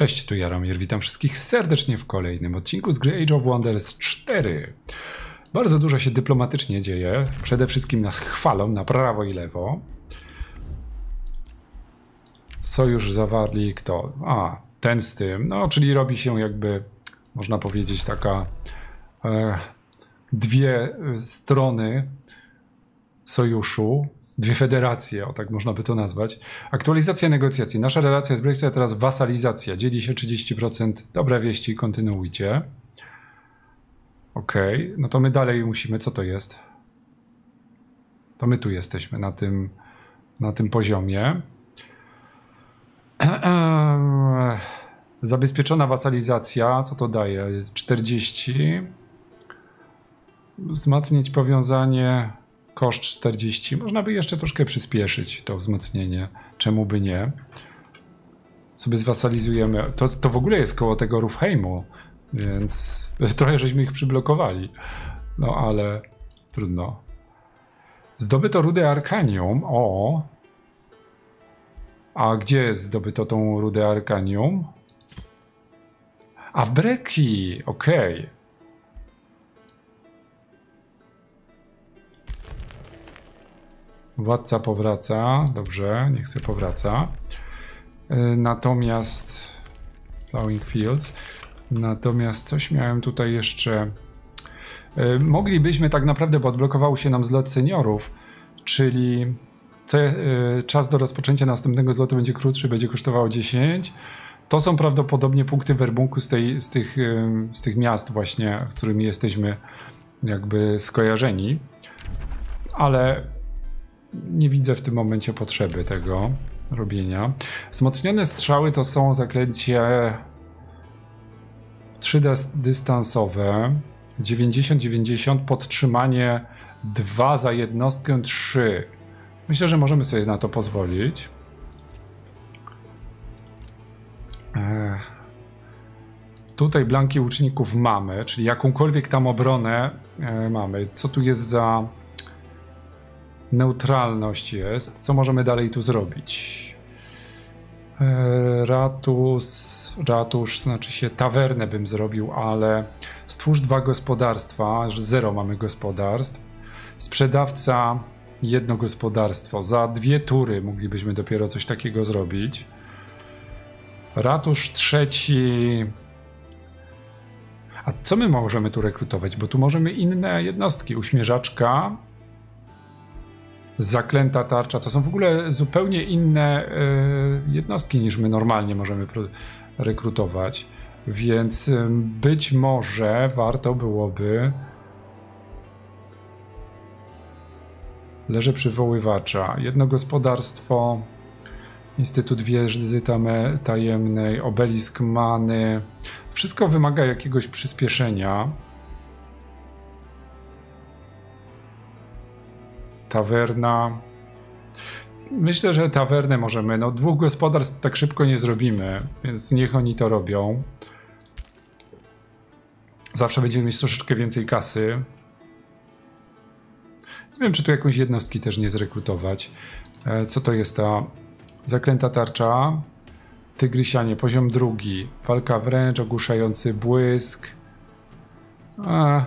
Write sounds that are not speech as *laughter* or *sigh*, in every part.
Cześć, tu Jaromir, witam wszystkich serdecznie w kolejnym odcinku z gry Age of Wonders 4. Bardzo dużo się dyplomatycznie dzieje, przede wszystkim nas chwalą na prawo i lewo. Sojusz zawarli kto? A, ten z tym, no czyli robi się jakby, można powiedzieć taka e, dwie strony sojuszu, dwie federacje, o tak można by to nazwać. Aktualizacja negocjacji. Nasza relacja z Brexitem teraz wasalizacja. Dzieli się 30%. Dobre wieści, kontynuujcie. Ok, no to my dalej musimy, co to jest? To my tu jesteśmy na tym, na tym poziomie. *clears throat* Zabezpieczona wasalizacja, co to daje? 40. Wzmacniać powiązanie koszt 40. Można by jeszcze troszkę przyspieszyć to wzmocnienie. Czemu by nie? Sobie zwasalizujemy. To, to w ogóle jest koło tego Rufheimu, więc *laughs* trochę żeśmy ich przyblokowali. No ale trudno. Zdobyto rudę Arkanium. O! A gdzie zdobyto tą rudę Arkanium? A w Breki! Okej. Okay. Władca powraca, dobrze, niech się powraca. E, natomiast Plowing Fields. Natomiast coś miałem tutaj jeszcze. E, moglibyśmy tak naprawdę, bo odblokował się nam zlot seniorów, czyli e, czas do rozpoczęcia następnego zlotu będzie krótszy, będzie kosztowało 10. To są prawdopodobnie punkty werbunku z, tej, z, tych, z tych miast właśnie, którymi jesteśmy jakby skojarzeni. Ale nie widzę w tym momencie potrzeby tego robienia. Wzmocnione strzały to są zaklęcie 3D dystansowe 90-90 podtrzymanie 2 za jednostkę 3. Myślę, że możemy sobie na to pozwolić. Tutaj blanki łuczników mamy, czyli jakąkolwiek tam obronę e, mamy. Co tu jest za neutralność jest. Co możemy dalej tu zrobić? E, ratus, ratusz, znaczy się tawernę bym zrobił, ale stwórz dwa gospodarstwa, zero mamy gospodarstw. Sprzedawca jedno gospodarstwo. Za dwie tury moglibyśmy dopiero coś takiego zrobić. Ratusz trzeci. A co my możemy tu rekrutować? Bo tu możemy inne jednostki. Uśmierzaczka, zaklęta tarcza. To są w ogóle zupełnie inne e, jednostki niż my normalnie możemy rekrutować. Więc być może warto byłoby leże przywoływacza. Jedno gospodarstwo, Instytut Wieży Tajemnej, Obelisk Many. Wszystko wymaga jakiegoś przyspieszenia. Tawerna. Myślę, że tawernę możemy. No, dwóch gospodarstw tak szybko nie zrobimy, więc niech oni to robią. Zawsze będziemy mieć troszeczkę więcej kasy. Nie wiem, czy tu jakąś jednostki też nie zrekrutować. E, co to jest ta zaklęta tarcza? Tygrysianie, poziom drugi. Walka wręcz, ogłuszający błysk. A,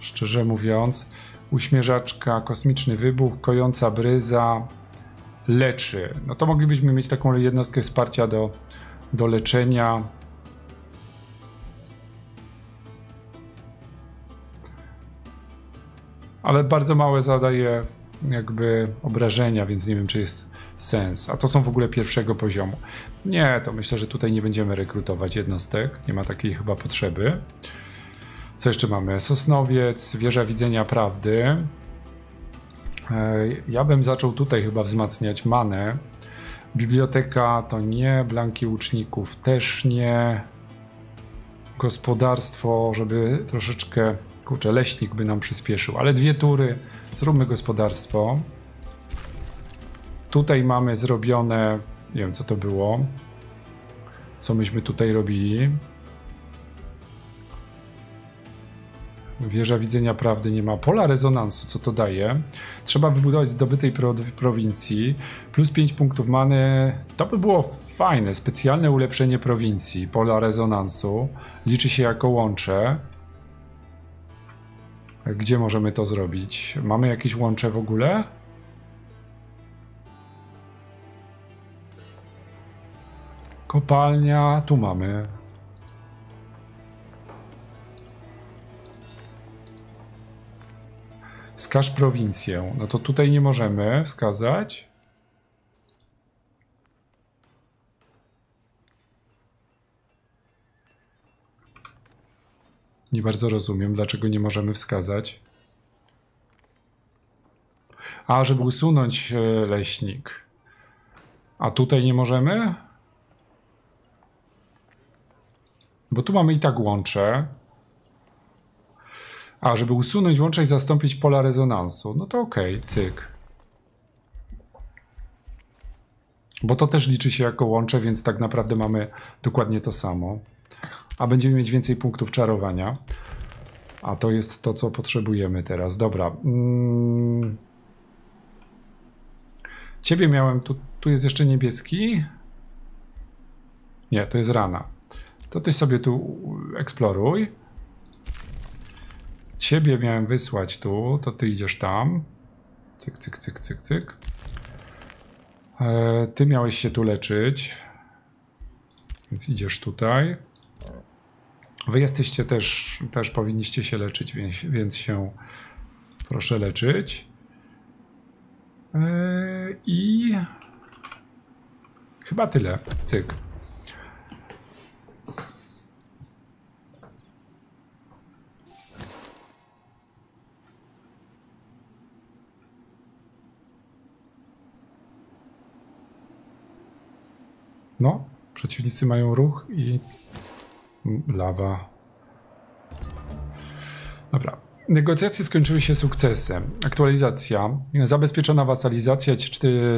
szczerze mówiąc, uśmierzaczka, kosmiczny wybuch, kojąca bryza, leczy. No to moglibyśmy mieć taką jednostkę wsparcia do, do leczenia. Ale bardzo małe zadaje jakby obrażenia, więc nie wiem, czy jest sens. A to są w ogóle pierwszego poziomu. Nie, to myślę, że tutaj nie będziemy rekrutować jednostek. Nie ma takiej chyba potrzeby. Co jeszcze mamy? Sosnowiec, wieża widzenia prawdy. E, ja bym zaczął tutaj chyba wzmacniać manę. Biblioteka to nie, blanki łuczników też nie. Gospodarstwo, żeby troszeczkę, kurczę, leśnik by nam przyspieszył, ale dwie tury, zróbmy gospodarstwo. Tutaj mamy zrobione, nie wiem co to było, co myśmy tutaj robili. Wieża widzenia prawdy nie ma. Pola rezonansu, co to daje? Trzeba wybudować zdobytej pro prowincji. Plus 5 punktów many. To by było fajne. Specjalne ulepszenie prowincji. Pola rezonansu. Liczy się jako łącze. Gdzie możemy to zrobić? Mamy jakieś łącze w ogóle? Kopalnia, tu mamy. Wskaż prowincję. No to tutaj nie możemy wskazać. Nie bardzo rozumiem, dlaczego nie możemy wskazać. A, żeby usunąć e, leśnik. A tutaj nie możemy? Bo tu mamy i tak łącze. A, żeby usunąć łącze i zastąpić pola rezonansu. No to okej, okay, cyk. Bo to też liczy się jako łącze, więc tak naprawdę mamy dokładnie to samo. A będziemy mieć więcej punktów czarowania. A to jest to, co potrzebujemy teraz. Dobra. Mm. Ciebie miałem, tu, tu jest jeszcze niebieski. Nie, to jest rana. To ty sobie tu eksploruj. Ciebie miałem wysłać tu, to ty idziesz tam. Cyk, cyk, cyk, cyk, cyk. E, ty miałeś się tu leczyć. Więc idziesz tutaj. Wy jesteście też, też powinniście się leczyć, więc, więc się proszę leczyć. E, I chyba tyle. Cyk. No, przeciwnicy mają ruch i lawa. Dobra. Negocjacje skończyły się sukcesem. Aktualizacja. Zabezpieczona wasalizacja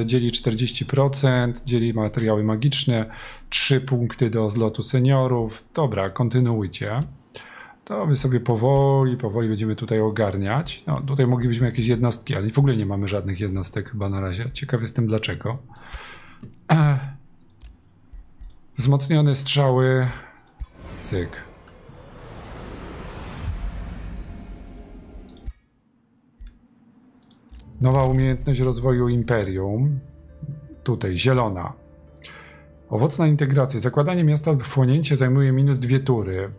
dzieli 40%, dzieli materiały magiczne, 3 punkty do zlotu seniorów. Dobra, kontynuujcie. To my sobie powoli, powoli będziemy tutaj ogarniać. No, tutaj moglibyśmy jakieś jednostki, ale w ogóle nie mamy żadnych jednostek chyba na razie. Ciekaw jestem dlaczego. Wzmocnione strzały. Cyk. Nowa umiejętność rozwoju imperium. Tutaj, zielona. Owocna integracja. Zakładanie miasta w wchłonięcie zajmuje minus dwie tury.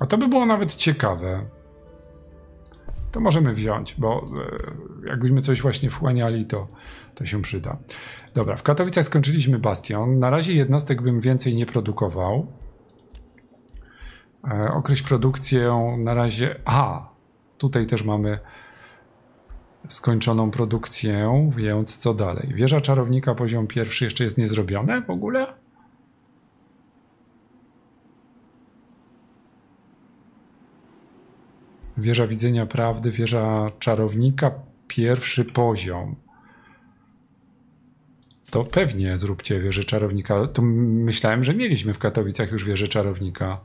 A to by było nawet ciekawe. To możemy wziąć, bo e, jakbyśmy coś właśnie wchłaniali, to, to się przyda. Dobra, w Katowicach skończyliśmy bastion. Na razie jednostek bym więcej nie produkował. E, określ produkcję na razie... Aha, tutaj też mamy skończoną produkcję, więc co dalej? Wieża czarownika poziom pierwszy jeszcze jest niezrobione w ogóle? Wieża widzenia prawdy, wieża czarownika, pierwszy poziom. To pewnie zróbcie wieżę czarownika. To myślałem, że mieliśmy w Katowicach już wieżę czarownika.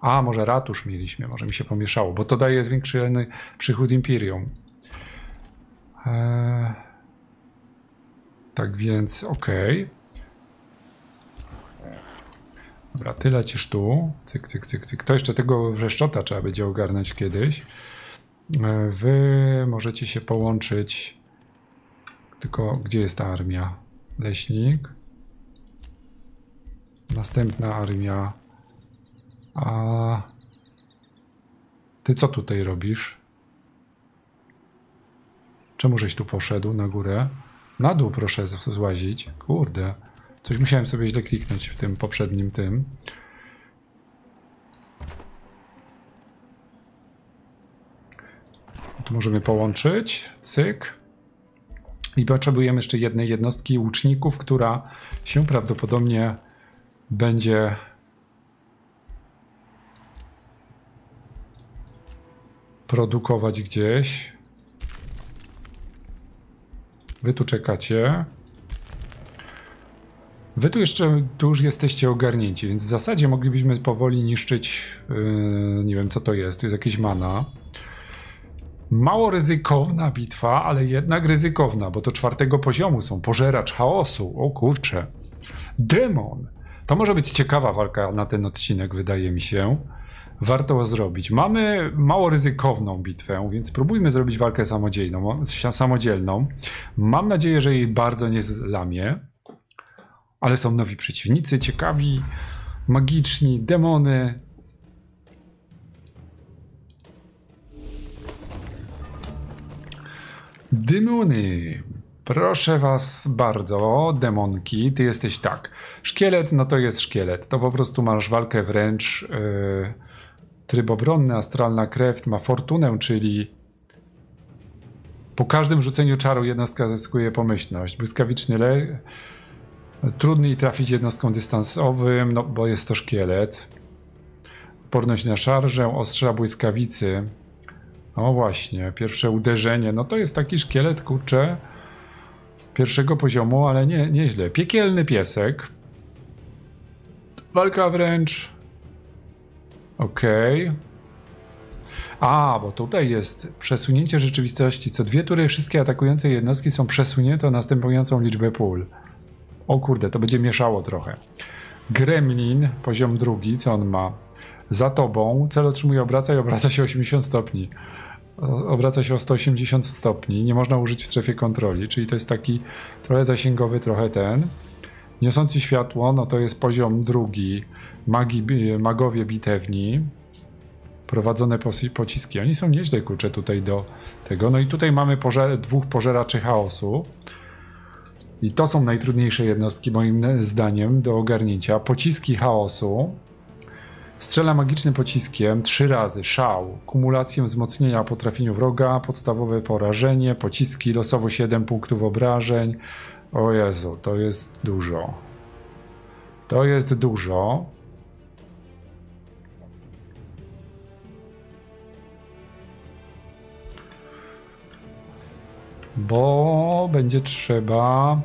A, może ratusz mieliśmy, może mi się pomieszało, bo to daje zwiększony przychód Imperium. Eee, tak więc, okej. Okay. Dobra, ty lecisz tu. Cyk, cyk, cyk, cyk. To jeszcze tego wrzeszczota trzeba będzie ogarnąć kiedyś. Eee, wy możecie się połączyć. Tylko gdzie jest ta armia? Leśnik. Następna armia. A ty co tutaj robisz? Czemu żeś tu poszedł na górę? Na dół proszę złazić. Kurde. Coś musiałem sobie źle kliknąć w tym poprzednim tym. Tu możemy połączyć. Cyk. I potrzebujemy jeszcze jednej jednostki łuczników, która się prawdopodobnie będzie produkować gdzieś. Wy tu czekacie. Wy tu jeszcze, tu już jesteście ogarnięci, więc w zasadzie moglibyśmy powoli niszczyć, yy, nie wiem co to jest, to jest jakieś mana. Mało ryzykowna bitwa, ale jednak ryzykowna, bo to czwartego poziomu są. Pożeracz chaosu, o kurcze. Demon. To może być ciekawa walka na ten odcinek, wydaje mi się. Warto zrobić. Mamy mało ryzykowną bitwę, więc spróbujmy zrobić walkę samodzielną. samodzielną. Mam nadzieję, że jej bardzo nie zlamie. Ale są nowi przeciwnicy, ciekawi, magiczni, demony. Demony. Proszę was bardzo, demonki, ty jesteś tak. Szkielet, no to jest szkielet. To po prostu masz walkę wręcz. Yy, tryb obronny, astralna krew, ma fortunę, czyli po każdym rzuceniu czaru jednostka zyskuje pomyślność. Błyskawiczny le... Trudniej trafić jednostką dystansowym, no bo jest to szkielet. Porność na szarżę, ostrza błyskawicy. O właśnie, pierwsze uderzenie. No to jest taki szkielet, kurczę, pierwszego poziomu, ale nie, nieźle. Piekielny piesek. Walka wręcz. Okej. Okay. A, bo tutaj jest przesunięcie rzeczywistości. Co dwie tury wszystkie atakujące jednostki są przesunięte o następującą liczbę pól. O kurde, to będzie mieszało trochę. Gremlin, poziom drugi, co on ma? Za tobą, cel otrzymuje obraca i obraca się 80 stopni. Obraca się o 180 stopni, nie można użyć w strefie kontroli, czyli to jest taki trochę zasięgowy, trochę ten. Niosący światło, no to jest poziom drugi. Magi, magowie bitewni. Prowadzone pociski. Oni są nieźle kurczę tutaj do tego. No i tutaj mamy pożer dwóch pożeraczy chaosu. I to są najtrudniejsze jednostki moim zdaniem do ogarnięcia. Pociski chaosu. Strzela magicznym pociskiem trzy razy. Szał. Kumulację wzmocnienia po trafieniu wroga. Podstawowe porażenie. Pociski losowo 7 punktów obrażeń. O Jezu, to jest dużo. To jest dużo. Bo będzie trzeba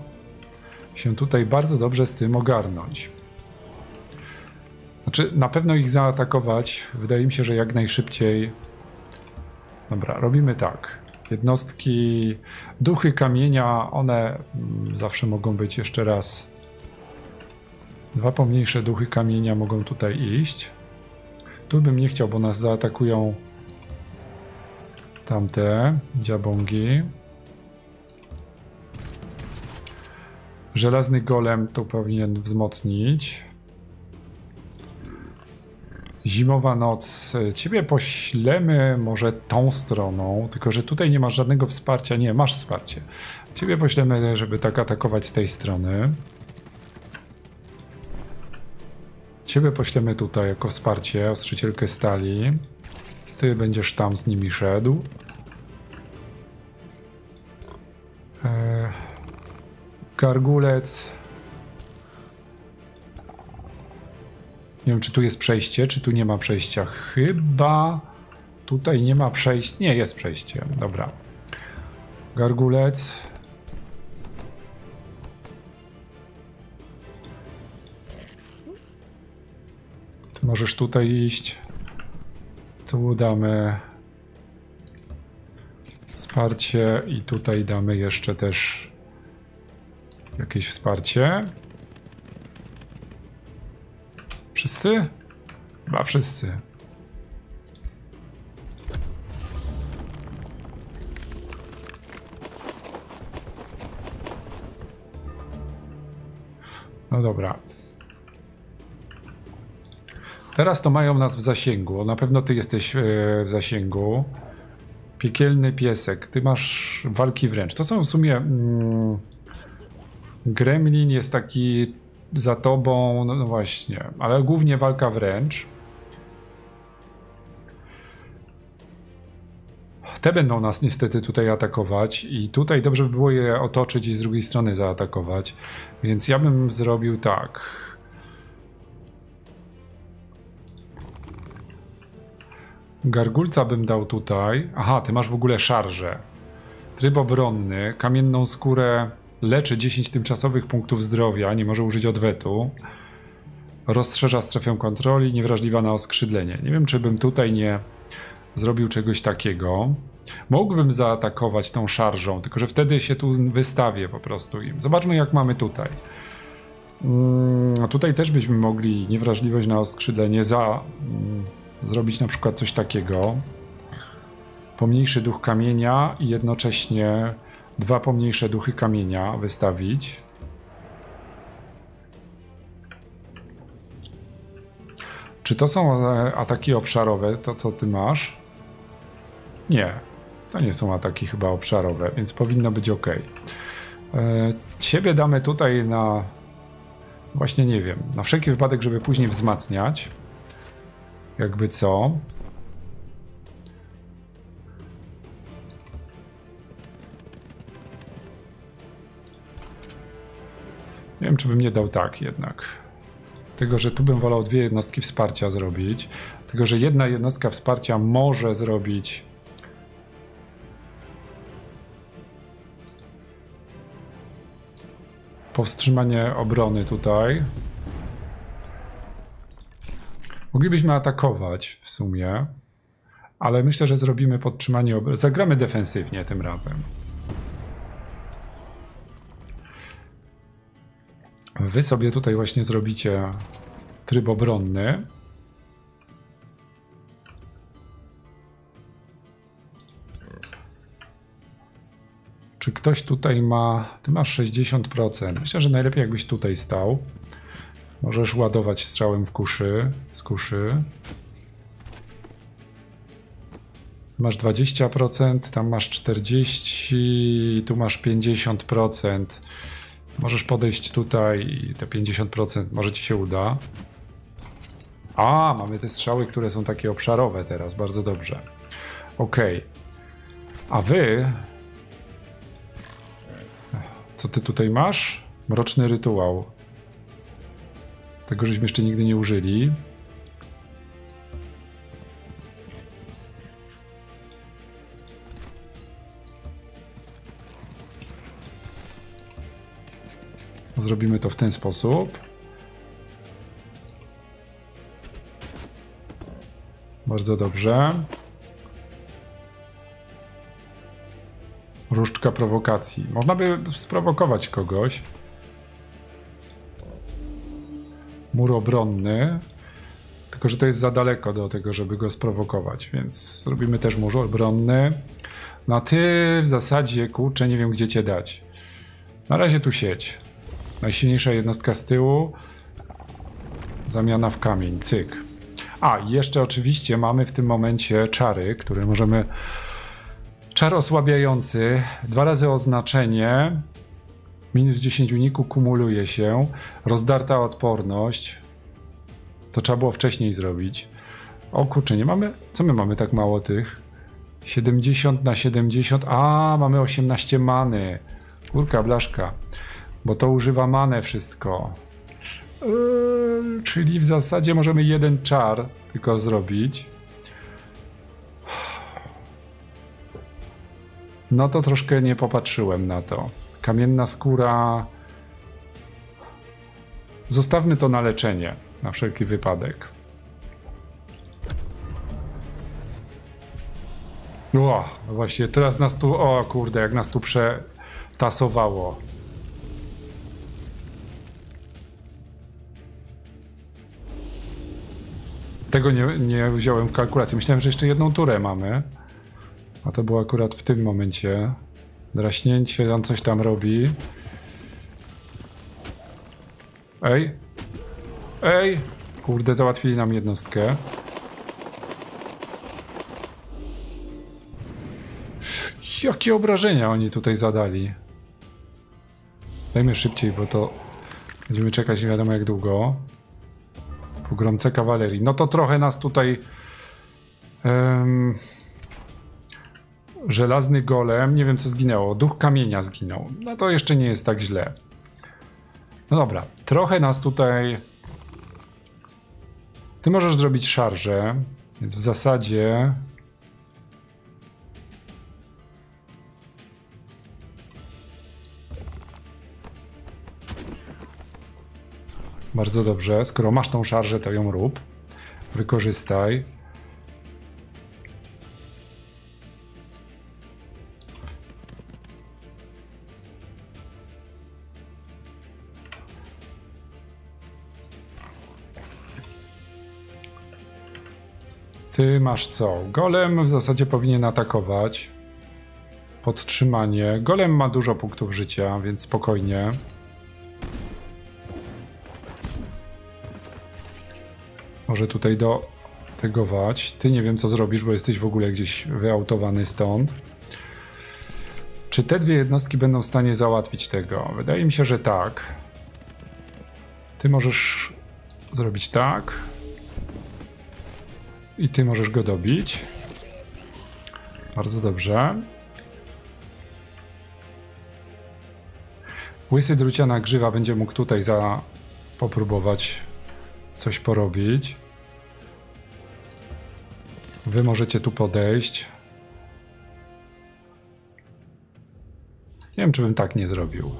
się tutaj bardzo dobrze z tym ogarnąć. Znaczy, na pewno ich zaatakować. Wydaje mi się, że jak najszybciej. Dobra, robimy tak. Jednostki, duchy kamienia, one mm, zawsze mogą być jeszcze raz. Dwa pomniejsze duchy kamienia mogą tutaj iść. Tu bym nie chciał, bo nas zaatakują tamte dziabągi. Żelazny golem to powinien wzmocnić. Zimowa noc. Ciebie poślemy może tą stroną, tylko że tutaj nie masz żadnego wsparcia. Nie, masz wsparcie. Ciebie poślemy, żeby tak atakować z tej strony. Ciebie poślemy tutaj jako wsparcie, ostrzycielkę stali. Ty będziesz tam z nimi szedł. Gargulec. Nie wiem, czy tu jest przejście, czy tu nie ma przejścia. Chyba tutaj nie ma przejścia. Nie, jest przejście. Dobra. Gargulec. Ty możesz tutaj iść. Tu damy wsparcie i tutaj damy jeszcze też jakieś wsparcie. Wszyscy? Chyba wszyscy. No dobra. Teraz to mają nas w zasięgu. Na pewno ty jesteś e, w zasięgu. Piekielny piesek. Ty masz walki wręcz. To są w sumie... Mm, Gremlin jest taki za tobą, no, no właśnie, ale głównie walka wręcz. Te będą nas niestety tutaj atakować i tutaj dobrze by było je otoczyć i z drugiej strony zaatakować. Więc ja bym zrobił tak. Gargulca bym dał tutaj. Aha, ty masz w ogóle szarże. Tryb obronny, kamienną skórę leczy 10 tymczasowych punktów zdrowia, nie może użyć odwetu. Rozszerza strefę kontroli, niewrażliwa na oskrzydlenie. Nie wiem, czy bym tutaj nie zrobił czegoś takiego. Mógłbym zaatakować tą szarżą, tylko że wtedy się tu wystawię po prostu im. Zobaczmy, jak mamy tutaj. Mm, tutaj też byśmy mogli niewrażliwość na oskrzydlenie za, mm, zrobić na przykład coś takiego. Pomniejszy duch kamienia i jednocześnie dwa pomniejsze duchy kamienia wystawić. Czy to są e, ataki obszarowe, to co ty masz? Nie, to nie są ataki chyba obszarowe, więc powinno być ok. E, ciebie damy tutaj na. Właśnie nie wiem. Na wszelki wypadek, żeby później wzmacniać. Jakby co. Nie wiem, czy bym nie dał tak jednak. Tego, że tu bym wolał dwie jednostki wsparcia zrobić. Tego, że jedna jednostka wsparcia może zrobić powstrzymanie obrony tutaj. Moglibyśmy atakować w sumie, ale myślę, że zrobimy podtrzymanie. Zagramy defensywnie tym razem. Wy sobie tutaj właśnie zrobicie tryb obronny. Czy ktoś tutaj ma... Ty masz 60%. Myślę, że najlepiej jakbyś tutaj stał. Możesz ładować strzałem w kuszy, z kuszy. Masz 20%, tam masz 40%, tu masz 50%. Możesz podejść tutaj i te 50% może ci się uda. A, mamy te strzały, które są takie obszarowe teraz, bardzo dobrze. Ok. A wy... Co ty tutaj masz? Mroczny rytuał. Tego żeśmy jeszcze nigdy nie użyli. Zrobimy to w ten sposób. Bardzo dobrze. Różdżka prowokacji. Można by sprowokować kogoś. Mur obronny. Tylko, że to jest za daleko do tego, żeby go sprowokować, więc zrobimy też mur obronny. Na ty w zasadzie, kurczę, nie wiem gdzie cię dać. Na razie tu sieć. Najsilniejsza jednostka z tyłu. Zamiana w kamień. Cyk. A, jeszcze oczywiście mamy w tym momencie czary, które możemy... Czar osłabiający. Dwa razy oznaczenie. Minus 10 uniku kumuluje się. Rozdarta odporność. To trzeba było wcześniej zrobić. O kurczę, nie mamy... Co my mamy tak mało tych? 70 na 70. A, mamy 18 many. Kurka, blaszka. Bo to używa manę wszystko. Yy, czyli w zasadzie możemy jeden czar tylko zrobić. No to troszkę nie popatrzyłem na to. Kamienna skóra. Zostawmy to na leczenie, na wszelki wypadek. O, właśnie teraz nas tu, o kurde, jak nas tu przetasowało. Tego nie, nie wziąłem w kalkulacji. Myślałem, że jeszcze jedną turę mamy. A to było akurat w tym momencie. Draśnięcie, on coś tam robi. Ej. Ej. Kurde, załatwili nam jednostkę. Jakie obrażenia oni tutaj zadali. Dajmy szybciej, bo to będziemy czekać nie wiadomo jak długo. Pogromce kawalerii. No to trochę nas tutaj... Um, żelazny golem, nie wiem co zginęło. Duch kamienia zginął. No to jeszcze nie jest tak źle. No dobra, trochę nas tutaj... Ty możesz zrobić szarżę, więc w zasadzie... Bardzo dobrze. Skoro masz tą szarżę, to ją rób. Wykorzystaj. Ty masz co? Golem w zasadzie powinien atakować. Podtrzymanie. Golem ma dużo punktów życia, więc spokojnie. Może tutaj do tegować. Ty nie wiem co zrobisz, bo jesteś w ogóle gdzieś wyautowany stąd. Czy te dwie jednostki będą w stanie załatwić tego? Wydaje mi się, że tak. Ty możesz zrobić tak. I ty możesz go dobić. Bardzo dobrze. Łysy druciana grzywa będzie mógł tutaj za popróbować coś porobić. Wy możecie tu podejść. Nie wiem, czy bym tak nie zrobił.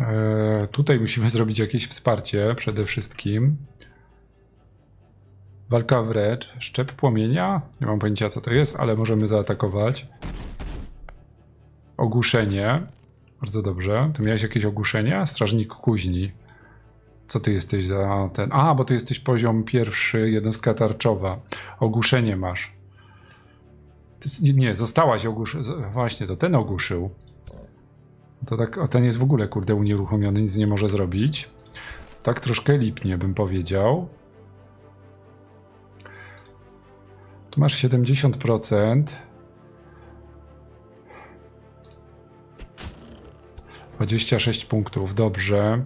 Eee, tutaj musimy *laughs* zrobić jakieś wsparcie przede wszystkim. Walka wręcz. Szczep płomienia? Nie mam pojęcia co to jest, ale możemy zaatakować. Ogłuszenie. Bardzo dobrze. Ty miałeś jakieś ogłuszenie? Strażnik kuźni. Co ty jesteś za ten? A, bo ty jesteś poziom pierwszy, jednostka tarczowa. Ogłuszenie masz. Nie, zostałaś ogłuszona. Właśnie, to ten ogłuszył. To tak, ten jest w ogóle, kurde, unieruchomiony, nic nie może zrobić. Tak troszkę lipnie, bym powiedział. Tu masz 70%. 26 punktów, dobrze.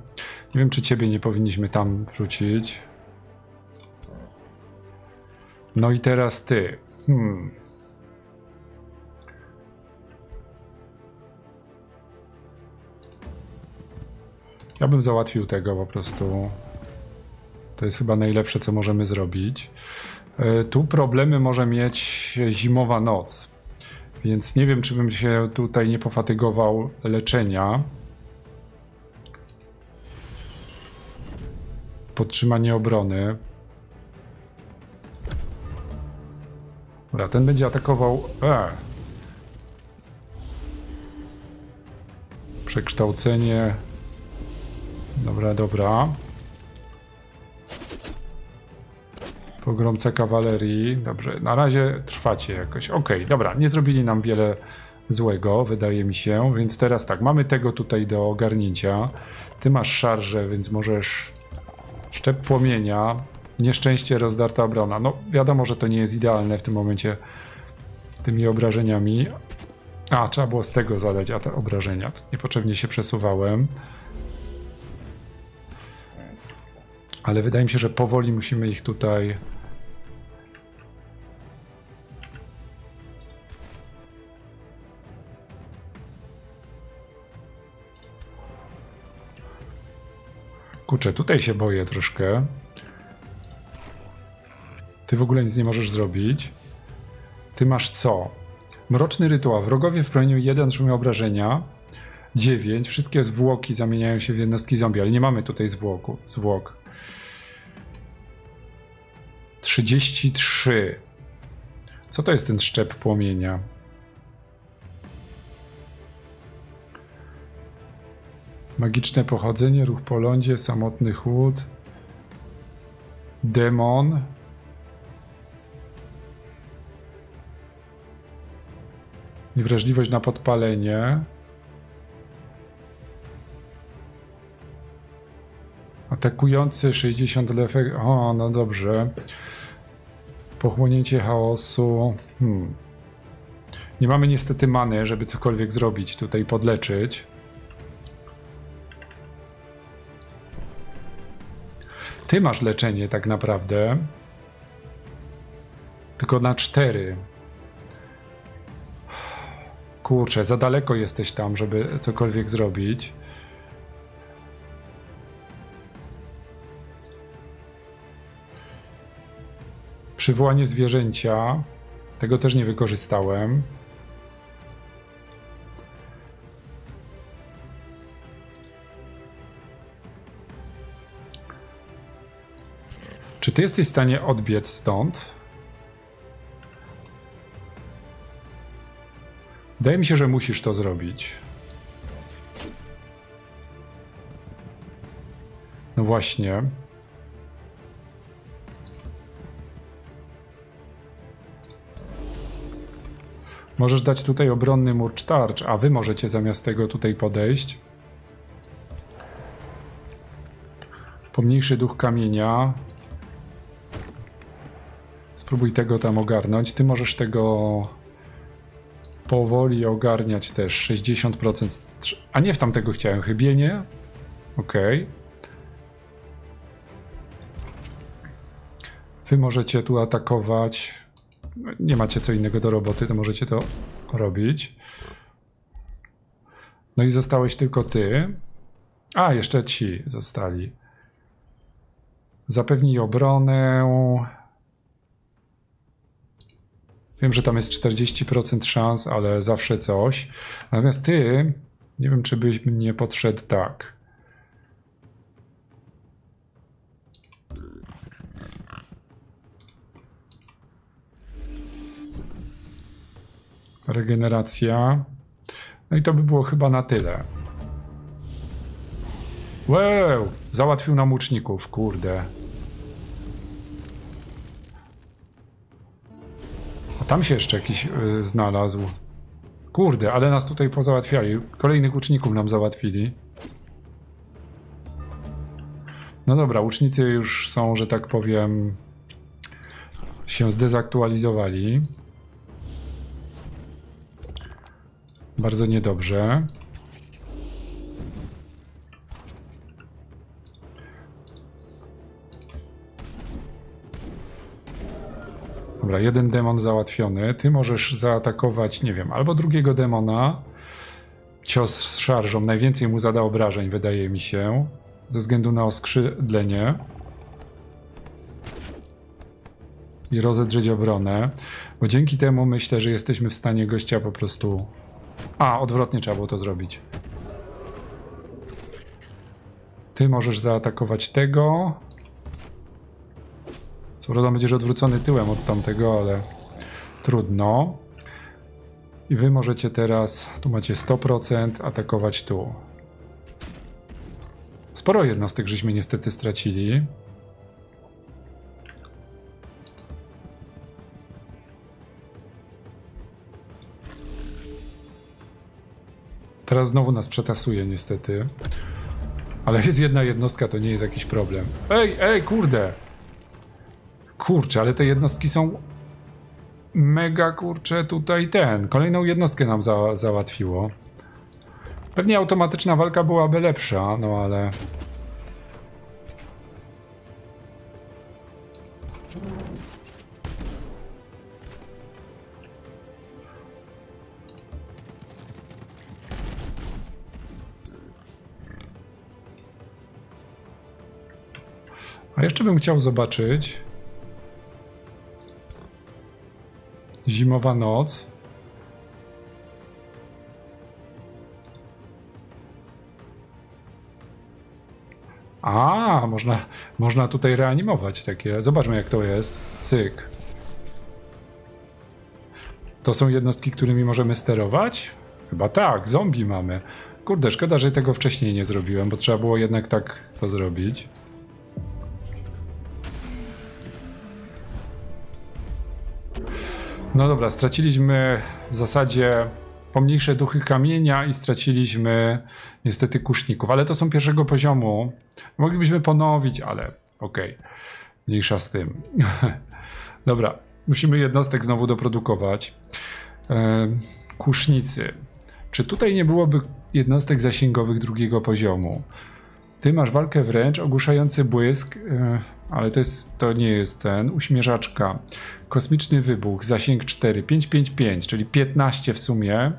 Nie wiem, czy ciebie nie powinniśmy tam wrzucić. No i teraz ty. Hmm. Ja bym załatwił tego po prostu. To jest chyba najlepsze, co możemy zrobić. E, tu problemy może mieć zimowa noc. Więc nie wiem, czy bym się tutaj nie pofatygował leczenia. Podtrzymanie obrony. Dobra, ten będzie atakował... E. Przekształcenie Dobra, dobra. Pogromca kawalerii. Dobrze, na razie trwacie jakoś. Ok, dobra, nie zrobili nam wiele złego, wydaje mi się, więc teraz tak, mamy tego tutaj do ogarnięcia. Ty masz szarżę, więc możesz szczep płomienia, nieszczęście, rozdarta obrona. No wiadomo, że to nie jest idealne w tym momencie tymi obrażeniami. A, trzeba było z tego zadać a te obrażenia. Niepotrzebnie się przesuwałem. Ale wydaje mi się, że powoli musimy ich tutaj Kurczę, tutaj się boję troszkę. Ty w ogóle nic nie możesz zrobić. Ty masz co? Mroczny rytuał. Wrogowie w promieniu 1 otrzymują obrażenia. 9. Wszystkie zwłoki zamieniają się w jednostki zombie, ale nie mamy tutaj zwłoku, zwłok. 33. Co to jest ten szczep płomienia? Magiczne pochodzenie, ruch po lądzie, samotny chłód. Demon. Niewrażliwość na podpalenie. Atakujący 60 lefek. O, no dobrze. Pochłonięcie chaosu. Hmm. Nie mamy niestety many, żeby cokolwiek zrobić, tutaj podleczyć. Ty masz leczenie tak naprawdę. Tylko na cztery. Kurczę, za daleko jesteś tam, żeby cokolwiek zrobić. Przywołanie zwierzęcia. Tego też nie wykorzystałem. Czy ty jesteś w stanie odbiec stąd? Wydaje mi się, że musisz to zrobić. No właśnie. Możesz dać tutaj obronny mur tarcz, a wy możecie zamiast tego tutaj podejść. Pomniejszy duch kamienia. Spróbuj tego tam ogarnąć. Ty możesz tego powoli ogarniać też. 60%. A nie w tamtego chciałem. Chybienie. Okej. Wy możecie tu atakować. Nie macie co innego do roboty, to możecie to robić. No i zostałeś tylko ty. A, jeszcze ci zostali. Zapewnij obronę. Wiem, że tam jest 40% szans, ale zawsze coś. Natomiast ty, nie wiem, czy byś nie podszedł tak. Regeneracja. No i to by było chyba na tyle. Wow, załatwił nam łuczników, kurde. Tam się jeszcze jakiś yy, znalazł. Kurde, ale nas tutaj pozałatwiali. Kolejnych łuczników nam załatwili. No dobra, łucznicy już są, że tak powiem, się zdezaktualizowali. Bardzo niedobrze. Dobra, jeden demon załatwiony. Ty możesz zaatakować, nie wiem, albo drugiego demona. Cios z szarżą. Najwięcej mu zada obrażeń, wydaje mi się. Ze względu na oskrzydlenie. I rozedrzeć obronę. Bo dzięki temu myślę, że jesteśmy w stanie gościa po prostu a, odwrotnie trzeba było to zrobić. Ty możesz zaatakować tego. Co prawda będziesz odwrócony tyłem od tamtego, ale trudno. I wy możecie teraz, tu macie 100%, atakować tu. Sporo jednostek żeśmy niestety stracili. Teraz znowu nas przetasuje niestety. Ale jest jedna jednostka, to nie jest jakiś problem. Ej, ej, kurde! Kurczę, ale te jednostki są mega, kurczę, tutaj ten. Kolejną jednostkę nam za załatwiło. Pewnie automatyczna walka byłaby lepsza, no ale... A jeszcze bym chciał zobaczyć. Zimowa noc. A, można, można tutaj reanimować takie. Zobaczmy jak to jest. Cyk. To są jednostki, którymi możemy sterować? Chyba tak, zombie mamy. Kurde, szkoda, że tego wcześniej nie zrobiłem, bo trzeba było jednak tak to zrobić. No dobra, straciliśmy w zasadzie pomniejsze duchy kamienia i straciliśmy niestety kuszników, ale to są pierwszego poziomu. Moglibyśmy ponowić, ale okej, okay. mniejsza z tym. *laughs* dobra, musimy jednostek znowu doprodukować. E, kusznicy. Czy tutaj nie byłoby jednostek zasięgowych drugiego poziomu? Ty masz walkę wręcz, ogłuszający błysk, e, ale to, jest, to nie jest ten. Uśmierzaczka. Kosmiczny wybuch, zasięg 4, 5, 5, 5, czyli 15 w sumie.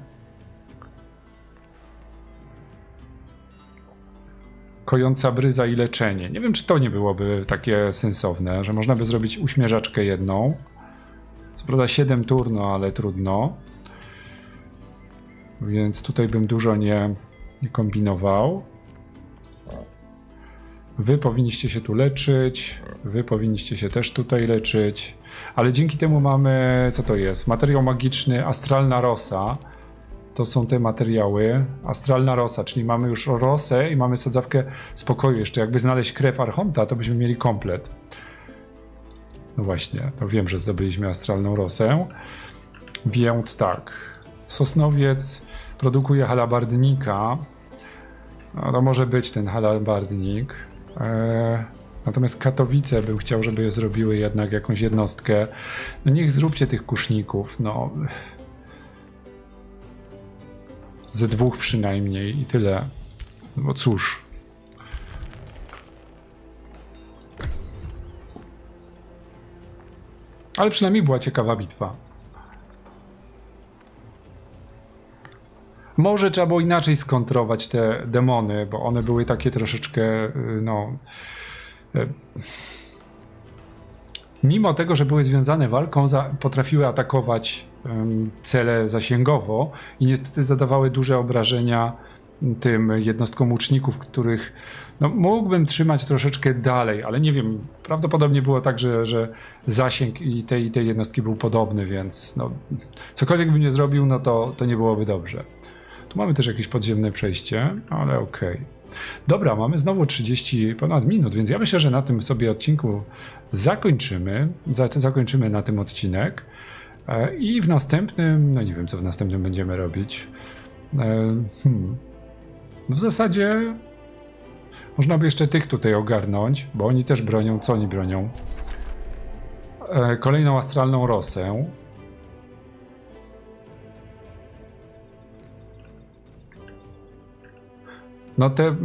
Kojąca bryza i leczenie. Nie wiem, czy to nie byłoby takie sensowne, że można by zrobić uśmierzaczkę jedną. Co prawda 7 turno, ale trudno. Więc tutaj bym dużo nie, nie kombinował. Wy powinniście się tu leczyć, wy powinniście się też tutaj leczyć, ale dzięki temu mamy, co to jest? Materiał magiczny, astralna rosa. To są te materiały. Astralna rosa, czyli mamy już rosę i mamy sadzawkę spokoju. Jeszcze jakby znaleźć krew Archonta, to byśmy mieli komplet. No właśnie, to wiem, że zdobyliśmy astralną rosę. Więc tak, Sosnowiec produkuje halabardnika. No, to może być ten halabardnik. Eee, natomiast Katowice bym chciał, żeby zrobiły jednak jakąś jednostkę. No niech zróbcie tych kuszników, no. Ze dwóch przynajmniej i tyle. No bo cóż. Ale przynajmniej była ciekawa bitwa. Może trzeba było inaczej skontrować te demony, bo one były takie troszeczkę, y, no. Y, mimo tego, że były związane walką, potrafiły atakować cele zasięgowo i niestety zadawały duże obrażenia tym jednostkom łuczników, których no, mógłbym trzymać troszeczkę dalej, ale nie wiem, prawdopodobnie było tak, że, że zasięg i tej, i tej jednostki był podobny, więc no, cokolwiek bym nie zrobił, no to, to nie byłoby dobrze. Tu mamy też jakieś podziemne przejście, ale okej. Okay. Dobra, mamy znowu 30 ponad minut, więc ja myślę, że na tym sobie odcinku zakończymy. zakończymy na tym odcinek. E, I w następnym, no nie wiem, co w następnym będziemy robić. E, hmm. W zasadzie można by jeszcze tych tutaj ogarnąć, bo oni też bronią. Co oni bronią? E, kolejną astralną rosę. No te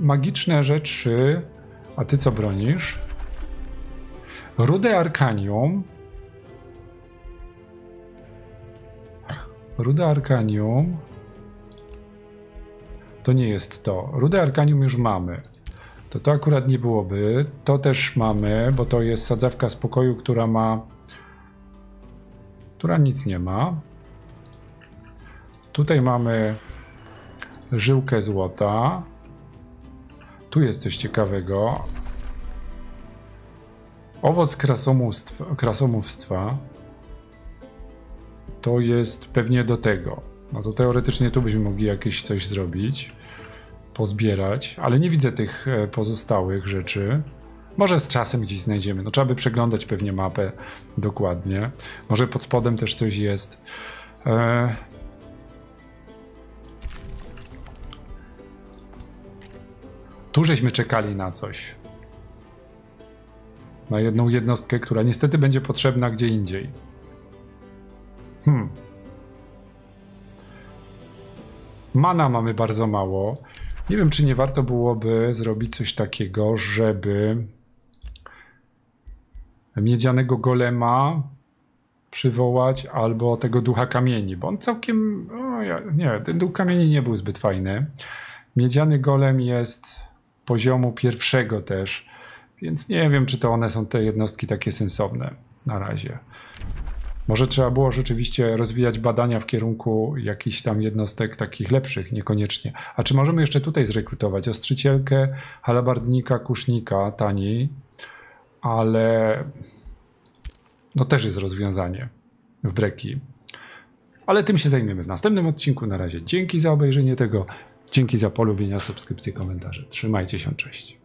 magiczne rzeczy. A ty co bronisz? Rudę Arkanium. Rudę Arkanium. To nie jest to. Rudę Arkanium już mamy. To to akurat nie byłoby. To też mamy, bo to jest sadzawka spokoju, która ma. która nic nie ma. Tutaj mamy żyłkę złota. Tu jest coś ciekawego. Owoc krasomóstwa, krasomówstwa to jest pewnie do tego. No to teoretycznie tu byśmy mogli jakieś coś zrobić, pozbierać, ale nie widzę tych e, pozostałych rzeczy. Może z czasem gdzieś znajdziemy. No trzeba by przeglądać pewnie mapę dokładnie. Może pod spodem też coś jest. E, Tu żeśmy czekali na coś. Na jedną jednostkę, która niestety będzie potrzebna gdzie indziej. Hmm. Mana mamy bardzo mało. Nie wiem, czy nie warto byłoby zrobić coś takiego, żeby miedzianego golema przywołać albo tego ducha kamieni, bo on całkiem. O, nie, ten duch kamieni nie był zbyt fajny. Miedziany golem jest poziomu pierwszego też, więc nie wiem, czy to one są te jednostki takie sensowne na razie. Może trzeba było rzeczywiście rozwijać badania w kierunku jakichś tam jednostek takich lepszych, niekoniecznie. A czy możemy jeszcze tutaj zrekrutować ostrzycielkę, halabardnika, kusznika taniej, ale no też jest rozwiązanie w breki. Ale tym się zajmiemy w następnym odcinku. Na razie dzięki za obejrzenie tego. Dzięki za polubienia, subskrypcje, komentarze. Trzymajcie się, cześć.